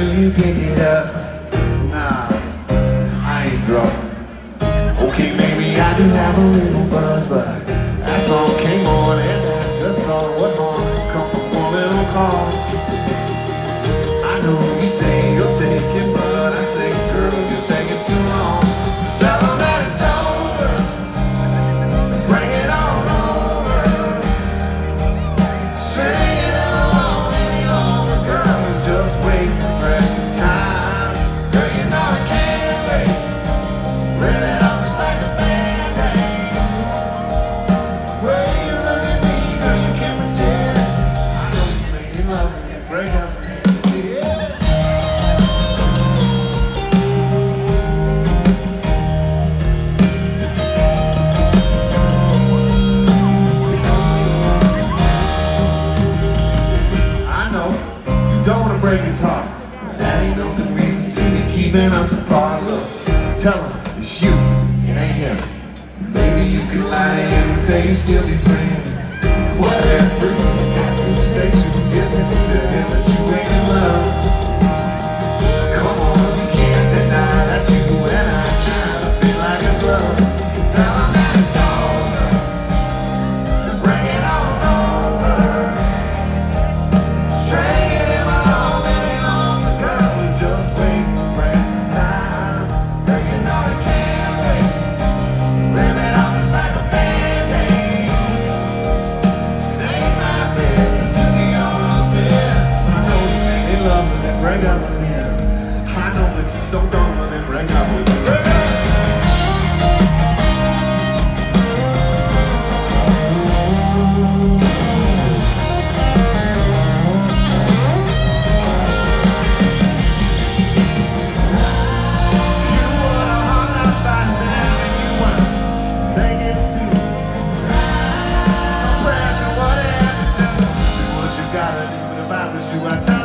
knew you'd pick it up. Nah, I ain't drunk. Okay, maybe I do have a little buzz, but that song came on and I just thought what more come from one little call. I know you say you're taking, but I say, girl, don't wanna break his heart. That ain't no good reason to be keeping us apart. Look, just tell him it's you, it ain't him. Maybe you can lie to him and say you still be friends. Whatever, you got to stay so you get me to him break up with him. I know you so don't to break up with him. Break up. You wanna hung